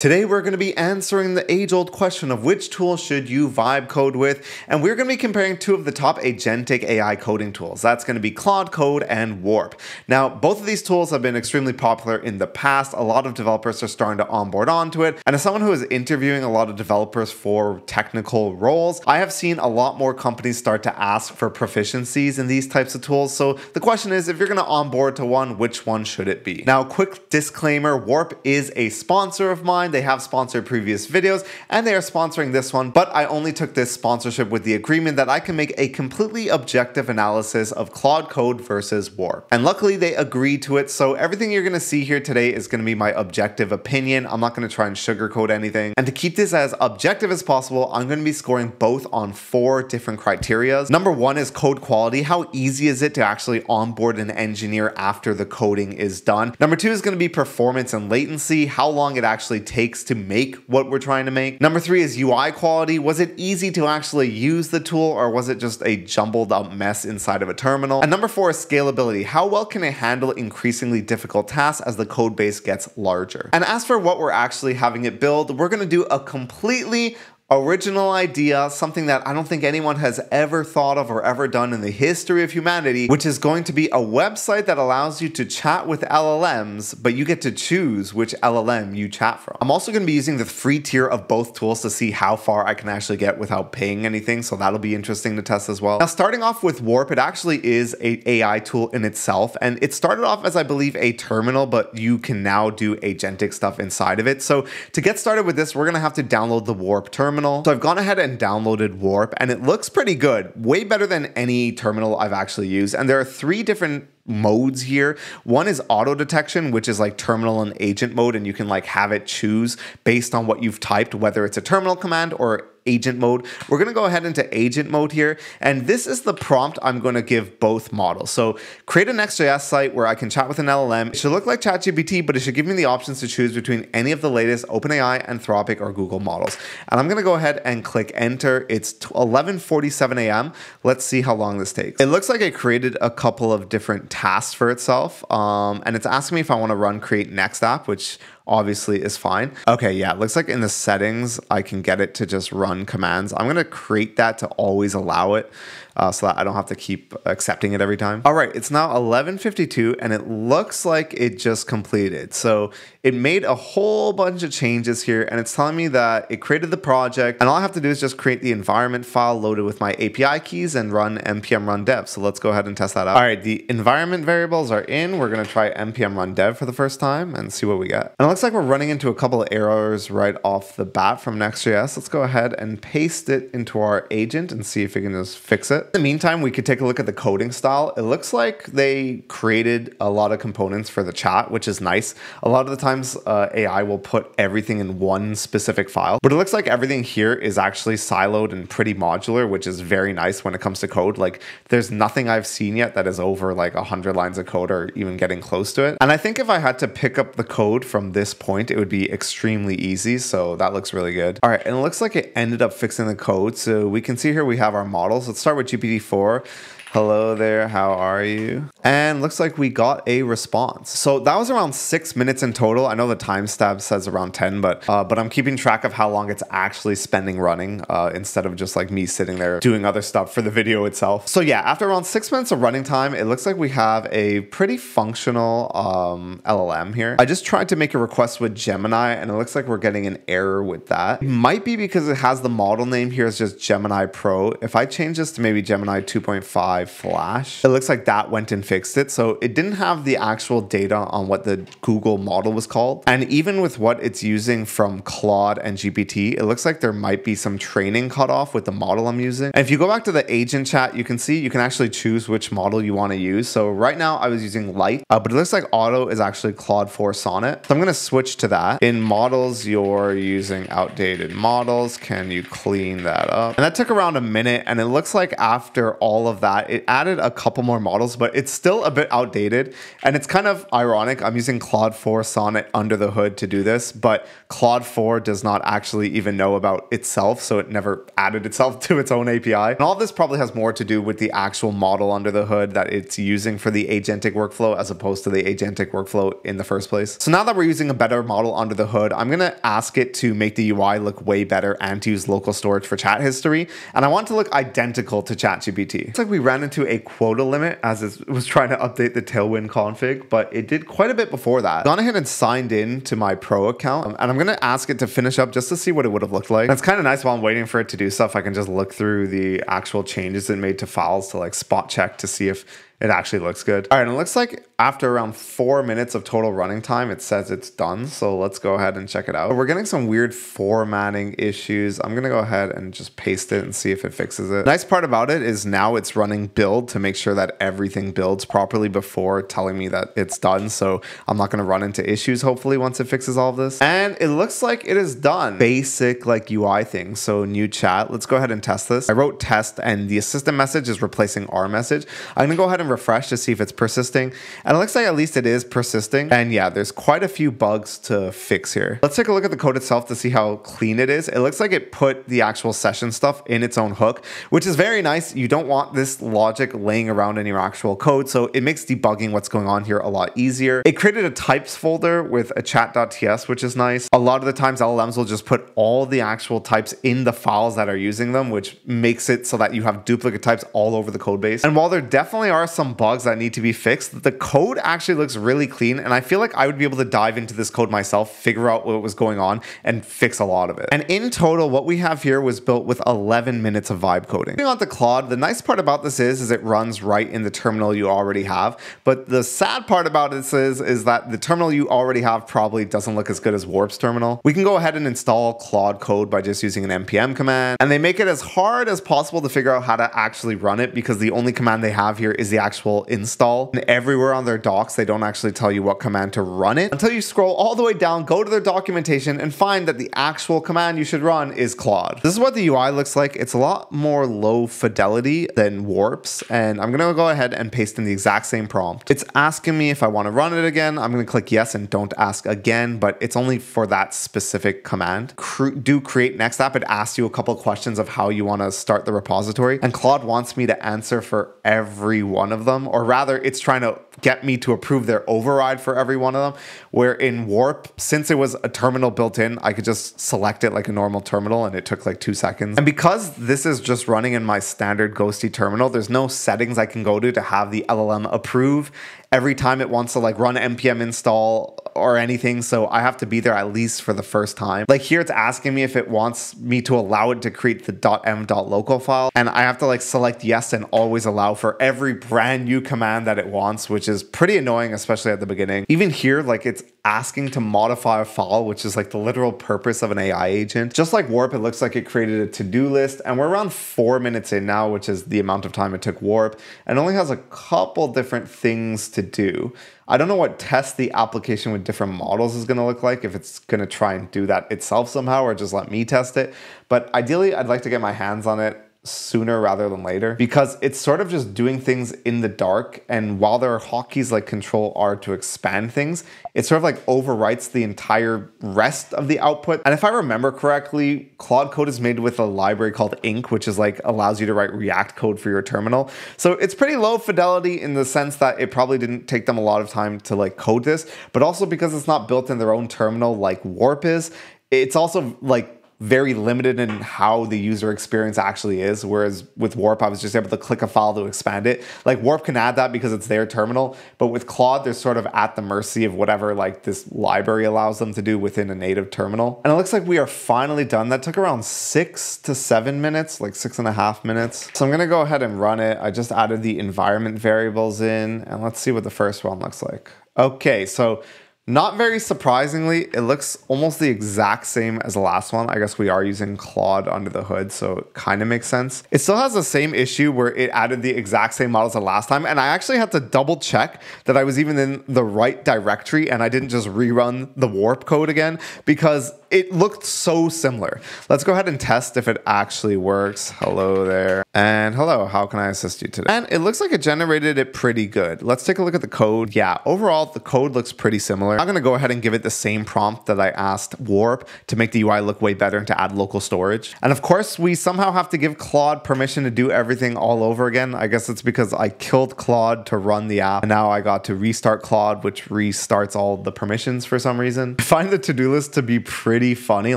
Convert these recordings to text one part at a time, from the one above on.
Today we're going to be answering the age-old question of which tool should you vibe code with, and we're going to be comparing two of the top agentic AI coding tools. That's going to be Claude Code and Warp. Now, both of these tools have been extremely popular in the past. A lot of developers are starting to onboard onto it, and as someone who is interviewing a lot of developers for technical roles, I have seen a lot more companies start to ask for proficiencies in these types of tools. So the question is, if you're going to onboard to one, which one should it be? Now, quick disclaimer, Warp is a sponsor of mine. They have sponsored previous videos and they are sponsoring this one, but I only took this sponsorship with the agreement that I can make a completely objective analysis of Claude Code versus Warp. And luckily they agreed to it, so everything you're gonna see here today is gonna be my objective opinion. I'm not gonna try and sugarcoat anything. And to keep this as objective as possible, I'm gonna be scoring both on four different criteria. Number one is code quality. How easy is it to actually onboard an engineer after the coding is done? Number two is gonna be performance and latency, how long it actually takes takes to make what we're trying to make. Number three is UI quality. Was it easy to actually use the tool or was it just a jumbled up mess inside of a terminal? And number four is scalability. How well can it handle increasingly difficult tasks as the code base gets larger? And as for what we're actually having it build, we're gonna do a completely original idea, something that I don't think anyone has ever thought of or ever done in the history of humanity, which is going to be a website that allows you to chat with LLMs, but you get to choose which LLM you chat from. I'm also going to be using the free tier of both tools to see how far I can actually get without paying anything, so that'll be interesting to test as well. Now, starting off with Warp, it actually is a AI tool in itself, and it started off as, I believe, a terminal, but you can now do agentic stuff inside of it. So to get started with this, we're going to have to download the Warp terminal terminal. So I've gone ahead and downloaded Warp and it looks pretty good, way better than any terminal I've actually used. And there are three different modes here. One is auto detection, which is like terminal and agent mode, and you can like have it choose based on what you've typed, whether it's a terminal command or agent mode. We're going to go ahead into agent mode here. And this is the prompt I'm going to give both models. So create an Next.js site where I can chat with an LLM. It should look like ChatGPT, but it should give me the options to choose between any of the latest OpenAI, Anthropic, or Google models. And I'm going to go ahead and click enter. It's 11.47 a.m. Let's see how long this takes. It looks like it created a couple of different tasks for itself. Um, and it's asking me if I want to run create next app, which obviously is fine. Okay, yeah, looks like in the settings, I can get it to just run commands. I'm gonna create that to always allow it uh, so that I don't have to keep accepting it every time. All right, it's now 11.52 and it looks like it just completed. So it made a whole bunch of changes here and it's telling me that it created the project and all I have to do is just create the environment file loaded with my API keys and run npm run dev. So let's go ahead and test that out. All right, the environment variables are in. We're gonna try npm run dev for the first time and see what we get. And it looks like we're running into a couple of errors right off the bat from Next.js. Let's go ahead and paste it into our agent and see if we can just fix it. In the meantime, we could take a look at the coding style. It looks like they created a lot of components for the chat, which is nice. A lot of the times uh, AI will put everything in one specific file, but it looks like everything here is actually siloed and pretty modular, which is very nice when it comes to code. Like there's nothing I've seen yet that is over like 100 lines of code or even getting close to it. And I think if I had to pick up the code from this point, it would be extremely easy. So that looks really good. All right, and it looks like it ended up fixing the code. So we can see here we have our models. Let's start with GPT-4. Hello there, how are you? And looks like we got a response. So that was around six minutes in total. I know the timestamp says around 10, but uh, but I'm keeping track of how long it's actually spending running uh, instead of just like me sitting there doing other stuff for the video itself. So yeah, after around six minutes of running time, it looks like we have a pretty functional um, LLM here. I just tried to make a request with Gemini and it looks like we're getting an error with that. It might be because it has the model name here is just Gemini Pro. If I change this to maybe Gemini 2.5, Flash. It looks like that went and fixed it. So it didn't have the actual data on what the Google model was called. And even with what it's using from Claude and GPT, it looks like there might be some training cut off with the model I'm using. And if you go back to the agent chat, you can see you can actually choose which model you want to use. So right now I was using Light, uh, but it looks like Auto is actually Claude 4 Sonnet. So I'm going to switch to that. In models, you're using outdated models. Can you clean that up? And that took around a minute. And it looks like after all of that it added a couple more models, but it's still a bit outdated. And it's kind of ironic. I'm using Claude 4 Sonnet under the hood to do this, but Claude 4 does not actually even know about itself, so it never added itself to its own API. And all this probably has more to do with the actual model under the hood that it's using for the agentic workflow as opposed to the agentic workflow in the first place. So now that we're using a better model under the hood, I'm gonna ask it to make the UI look way better and to use local storage for chat history. And I want to look identical to ChatGPT. It's like we ran into a quota limit as it was trying to update the Tailwind config, but it did quite a bit before that. Gone ahead and signed in to my pro account um, and I'm gonna ask it to finish up just to see what it would have looked like. That's kind of nice while I'm waiting for it to do stuff. I can just look through the actual changes it made to files to like spot check to see if it actually looks good. All right, it looks like after around four minutes of total running time, it says it's done. So let's go ahead and check it out. We're getting some weird formatting issues. I'm gonna go ahead and just paste it and see if it fixes it. Nice part about it is now it's running build to make sure that everything builds properly before telling me that it's done. So I'm not gonna run into issues hopefully once it fixes all of this. And it looks like it is done. Basic like UI thing. So new chat, let's go ahead and test this. I wrote test and the assistant message is replacing our message. I'm gonna go ahead and refresh to see if it's persisting. And it looks like at least it is persisting. And yeah, there's quite a few bugs to fix here. Let's take a look at the code itself to see how clean it is. It looks like it put the actual session stuff in its own hook, which is very nice. You don't want this logic laying around in your actual code. So it makes debugging what's going on here a lot easier. It created a types folder with a chat.ts, which is nice. A lot of the times LLMs will just put all the actual types in the files that are using them, which makes it so that you have duplicate types all over the code base. And while there definitely are some bugs that need to be fixed, the code actually actually looks really clean. And I feel like I would be able to dive into this code myself, figure out what was going on, and fix a lot of it. And in total, what we have here was built with 11 minutes of vibe coding. Moving on to Claude, the nice part about this is, is it runs right in the terminal you already have. But the sad part about this is, is that the terminal you already have probably doesn't look as good as Warp's terminal. We can go ahead and install Claude code by just using an npm command. And they make it as hard as possible to figure out how to actually run it because the only command they have here is the actual install. And everywhere on their docs, they don't actually tell you what command to run it until you scroll all the way down, go to their documentation, and find that the actual command you should run is Claude. This is what the UI looks like. It's a lot more low fidelity than Warp's, and I'm gonna go ahead and paste in the exact same prompt. It's asking me if I wanna run it again. I'm gonna click yes and don't ask again, but it's only for that specific command. Do create next app. It asks you a couple questions of how you wanna start the repository, and Claude wants me to answer for every one of them, or rather, it's trying to get me to approve their override for every one of them. Where in Warp, since it was a terminal built in, I could just select it like a normal terminal and it took like two seconds. And because this is just running in my standard Ghostty terminal, there's no settings I can go to to have the LLM approve every time it wants to like run npm install or anything. So I have to be there at least for the first time. Like here, it's asking me if it wants me to allow it to create the .env.local file. And I have to like select yes and always allow for every brand new command that it wants, which is pretty annoying, especially at the beginning. Even here, like it's asking to modify a file, which is like the literal purpose of an AI agent. Just like Warp, it looks like it created a to-do list and we're around four minutes in now, which is the amount of time it took Warp and only has a couple different things to do. I don't know what test the application with different models is going to look like, if it's going to try and do that itself somehow or just let me test it. But ideally, I'd like to get my hands on it sooner rather than later because it's sort of just doing things in the dark and while there are hotkeys like control R to expand things it sort of like overwrites the entire rest of the output. And if I remember correctly Claude code is made with a library called ink which is like allows you to write react code for your terminal. So it's pretty low fidelity in the sense that it probably didn't take them a lot of time to like code this but also because it's not built in their own terminal like warp is it's also like very limited in how the user experience actually is. Whereas with Warp, I was just able to click a file to expand it. Like Warp can add that because it's their terminal, but with Claude, they're sort of at the mercy of whatever like this library allows them to do within a native terminal. And it looks like we are finally done. That took around six to seven minutes, like six and a half minutes. So I'm gonna go ahead and run it. I just added the environment variables in and let's see what the first one looks like. Okay, so Not very surprisingly, it looks almost the exact same as the last one. I guess we are using Claude under the hood, so it kind of makes sense. It still has the same issue where it added the exact same models as last time, and I actually had to double check that I was even in the right directory and I didn't just rerun the warp code again because it looked so similar. Let's go ahead and test if it actually works. Hello there. And hello, how can I assist you today? And it looks like it generated it pretty good. Let's take a look at the code. Yeah, overall, the code looks pretty similar. I'm gonna go ahead and give it the same prompt that I asked Warp to make the UI look way better and to add local storage. And of course, we somehow have to give Claude permission to do everything all over again. I guess it's because I killed Claude to run the app. And now I got to restart Claude, which restarts all the permissions for some reason. I find the to-do list to be pretty funny.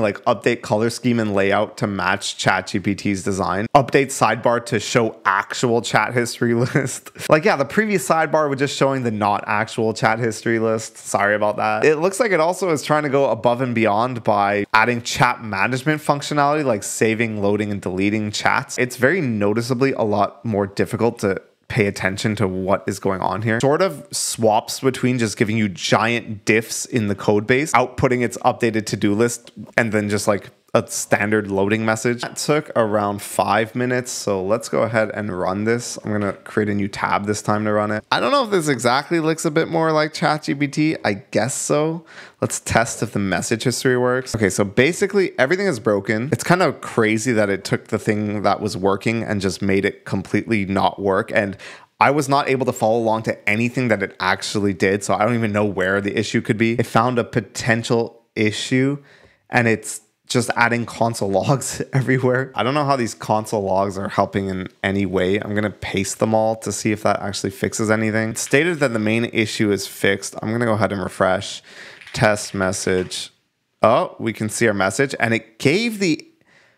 Like update color scheme and layout to match ChatGPT's design. Update sidebar to show actual chat history list. like yeah, the previous sidebar was just showing the not actual chat history list. Sorry about that. It looks like it also is trying to go above and beyond by adding chat management functionality like saving, loading, and deleting chats. It's very noticeably a lot more difficult to pay attention to what is going on here. Sort of swaps between just giving you giant diffs in the code base, outputting its updated to-do list, and then just like a standard loading message. That took around five minutes. So let's go ahead and run this. I'm gonna create a new tab this time to run it. I don't know if this exactly looks a bit more like ChatGPT. I guess so. Let's test if the message history works. Okay, so basically everything is broken. It's kind of crazy that it took the thing that was working and just made it completely not work. And I was not able to follow along to anything that it actually did. So I don't even know where the issue could be. It found a potential issue and it's just adding console logs everywhere. I don't know how these console logs are helping in any way. I'm to paste them all to see if that actually fixes anything. It stated that the main issue is fixed. I'm to go ahead and refresh. Test message. Oh, we can see our message and it gave the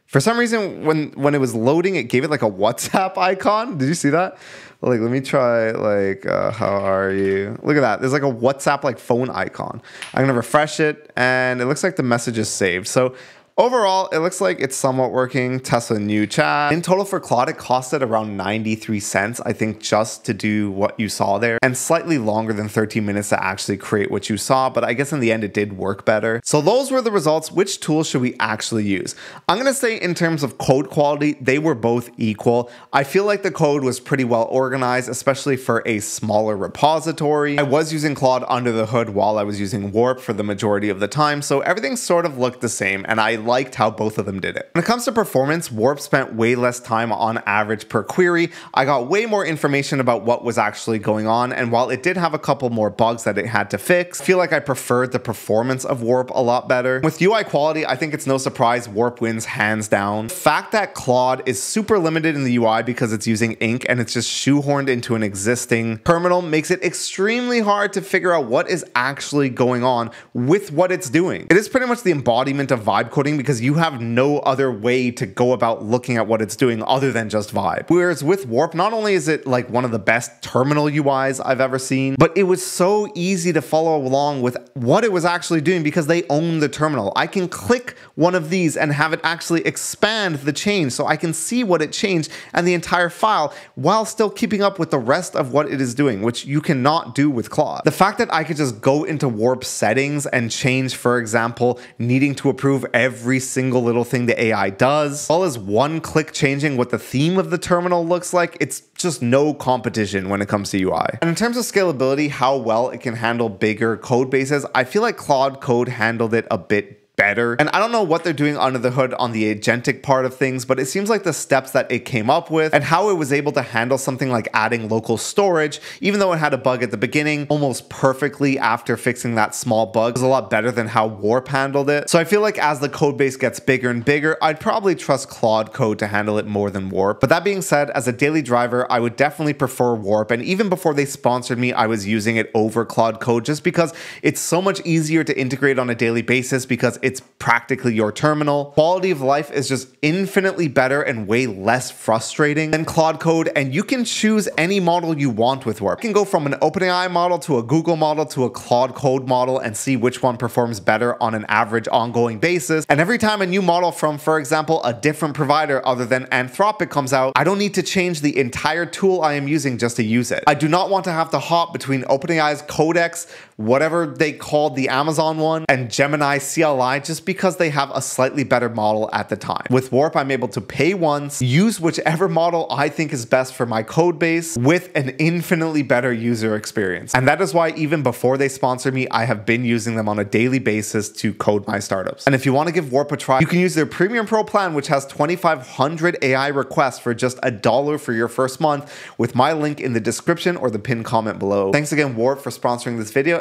for some reason when when it was loading it gave it like a WhatsApp icon. Did you see that? Like let me try like uh, how are you? Look at that. There's like a WhatsApp like phone icon. I'm to refresh it and it looks like the message is saved. So Overall, it looks like it's somewhat working. Tesla new chat. In total for Claude, it costed around 93 cents, I think, just to do what you saw there, and slightly longer than 13 minutes to actually create what you saw, but I guess in the end it did work better. So those were the results. Which tool should we actually use? I'm gonna say in terms of code quality, they were both equal. I feel like the code was pretty well organized, especially for a smaller repository. I was using Claude under the hood while I was using Warp for the majority of the time, so everything sort of looked the same, and I liked how both of them did it. When it comes to performance, Warp spent way less time on average per query. I got way more information about what was actually going on, and while it did have a couple more bugs that it had to fix, I feel like I preferred the performance of Warp a lot better. With UI quality, I think it's no surprise Warp wins hands down. The fact that Claude is super limited in the UI because it's using ink and it's just shoehorned into an existing terminal makes it extremely hard to figure out what is actually going on with what it's doing. It is pretty much the embodiment of vibe coding because you have no other way to go about looking at what it's doing other than just vibe. Whereas with Warp, not only is it like one of the best terminal UIs I've ever seen, but it was so easy to follow along with what it was actually doing because they own the terminal. I can click one of these and have it actually expand the change so I can see what it changed and the entire file while still keeping up with the rest of what it is doing, which you cannot do with Claude. The fact that I could just go into Warp settings and change, for example, needing to approve every every single little thing the AI does. All is one click changing what the theme of the terminal looks like. It's just no competition when it comes to UI. And in terms of scalability, how well it can handle bigger code bases, I feel like Claude Code handled it a bit better. And I don't know what they're doing under the hood on the agentic part of things, but it seems like the steps that it came up with and how it was able to handle something like adding local storage, even though it had a bug at the beginning, almost perfectly after fixing that small bug was a lot better than how Warp handled it. So I feel like as the code base gets bigger and bigger, I'd probably trust Claude Code to handle it more than Warp. But that being said, as a daily driver, I would definitely prefer Warp. And even before they sponsored me, I was using it over Claude Code just because it's so much easier to integrate on a daily basis because it's practically your terminal. Quality of life is just infinitely better and way less frustrating than Claude Code, and you can choose any model you want with Warp. You can go from an OpenAI model to a Google model to a Claude Code model and see which one performs better on an average ongoing basis. And every time a new model from, for example, a different provider other than Anthropic comes out, I don't need to change the entire tool I am using just to use it. I do not want to have to hop between OpenAI's Codex whatever they called the Amazon one, and Gemini CLI just because they have a slightly better model at the time. With Warp, I'm able to pay once, use whichever model I think is best for my code base with an infinitely better user experience. And that is why even before they sponsor me, I have been using them on a daily basis to code my startups. And if you want to give Warp a try, you can use their Premium Pro plan, which has 2,500 AI requests for just a dollar for your first month with my link in the description or the pinned comment below. Thanks again, Warp, for sponsoring this video,